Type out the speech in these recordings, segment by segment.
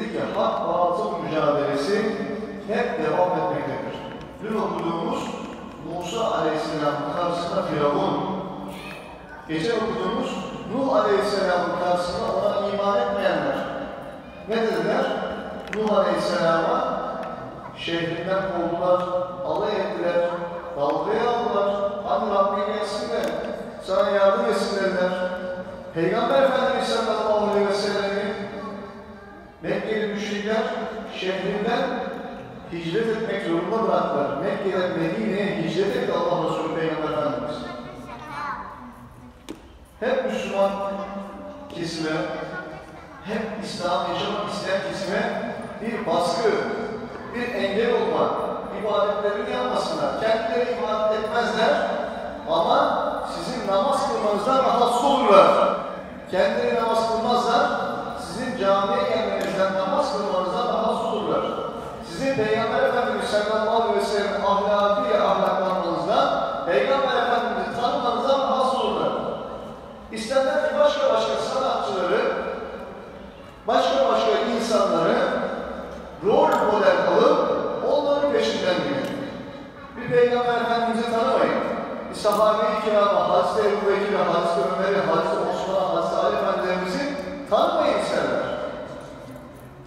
Dedi ki hak batıl mücadelesi hep devam etmektedir. Dün okuduğumuz Musa Aleyhisselam'ın karşısında Firavun, geçen okuduğumuz Nuh Aleyhisselam'ın karşısında ona iman etmeyenler. Ne dediler? Nuh Aleyhisselam'a şehrinden kovdular, alay ettiler, dalgaya aldılar. Hani Rabbine gelsin de sana yardım etsin dediler. Peygamber Efendimiz Mekkeli müşrikler şehrinden hicret etmek zorunda bıraktılar. Mekke'den Medine'ye hicret etti Allah Resulü Peygamber Efendimiz. Hep Müslüman kesime, hep İslam yaşamak isteyen kesime bir baskı, bir engel olma, ibadetlerini yapmasınlar. Kendileri ibadet etmezler ama sizin namaz kılmanızdan rahatsız olurlar. Kendileri namaz kılmazlar, sizin camiye gelmenizden, Peygamber Efendimiz sallallahu aleyhi ve sellem ahlakıyla ahlaklanmanızdan, Peygamber Efendimiz'i tanımanızdan rahatsız olurlar. İsterler ki başka başka sanatçıları, başka başka insanları rol model alıp onların peşinden gidin. Bir Peygamber Efendimiz'i tanımayın. Bir sahabe-i kiramı, Hazreti Ebu Bekir'i, Hazreti Ömer'i, Hazreti Osman'ı, Hazreti Ali Efendilerimizi tanımayın isterler.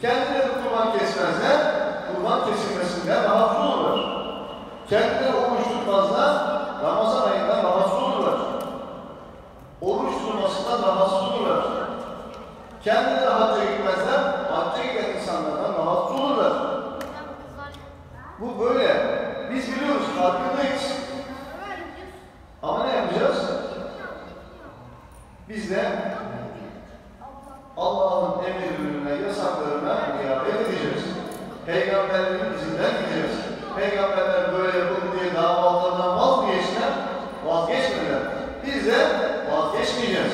Kurban kesilmesinden rahatsız olurlar. Kendileri oruç tutmazlar, Ramazan ayından rahatsız olurlar. Oruç tutmasından rahatsız olurlar. Kendileri hacca gitmezler, hacca giden insanlardan rahatsız olurlar. Bu böyle. Biz biliyoruz, farkındayız. Ama ne yapacağız? Biz de Peygamberlerin izinden gideceğiz. Peygamberler böyle yapın diye davatlarından vazgeçtiler, vazgeçmediler. Biz de vazgeçmeyeceğiz.